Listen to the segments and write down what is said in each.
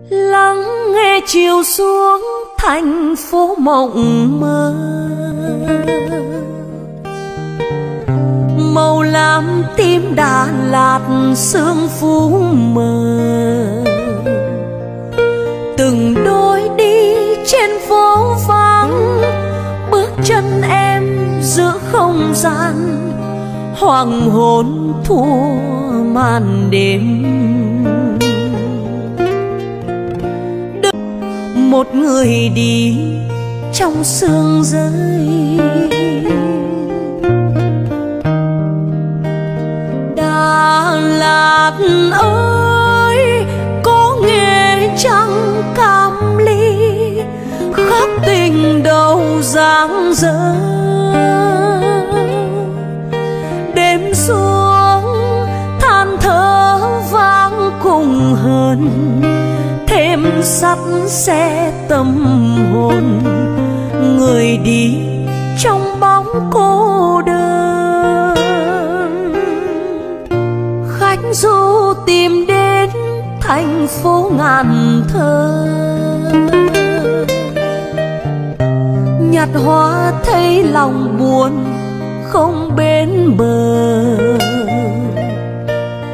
lắng nghe chiều xuống thành phố mộng mơ. Màu lam tim đà lạt sương phú mờ. Từng đôi đi trên phố vắng, bước chân em giữa không gian. Hoàng hôn thua màn đêm. Một người đi trong sương rơi. Đà Lạt ơi, có nghe trăng cam ly, khắc tình đầu giang dở vang hơn. Thêm sắt xe tâm hồn, người đi trong bóng cô đơn. Khách du tìm đến thành phố ngàn thơ nhặt hoa thấy lòng buồn không bên bờ.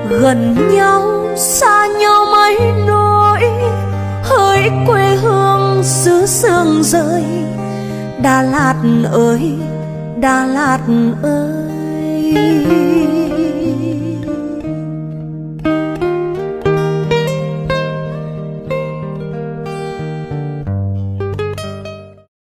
Gần nhau xa nhau mấy nỗi hỡi quê hương xứ sương rơi. Đà Lạt ơi, Đà Lạt ơi.